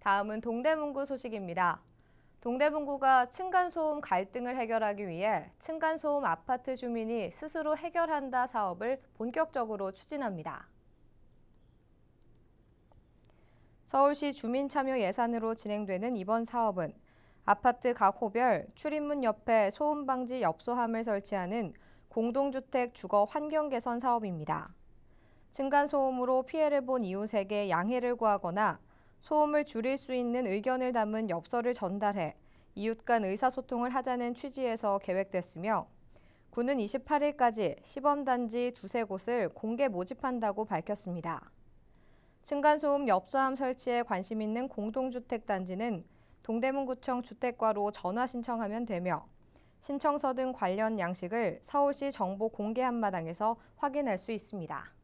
다음은 동대문구 소식입니다. 동대문구가 층간소음 갈등을 해결하기 위해 층간소음 아파트 주민이 스스로 해결한다 사업을 본격적으로 추진합니다. 서울시 주민참여 예산으로 진행되는 이번 사업은 아파트 각 호별 출입문 옆에 소음 방지 엽소함을 설치하는 공동주택 주거 환경 개선 사업입니다. 층간소음으로 피해를 본 이웃에게 양해를 구하거나 소음을 줄일 수 있는 의견을 담은 엽서를 전달해 이웃 간 의사소통을 하자는 취지에서 계획됐으며 군은 28일까지 시범단지 두세 곳을 공개 모집한다고 밝혔습니다. 층간소음 엽서함 설치에 관심 있는 공동주택단지는 동대문구청 주택과로 전화 신청하면 되며 신청서 등 관련 양식을 서울시 정보 공개 한마당에서 확인할 수 있습니다.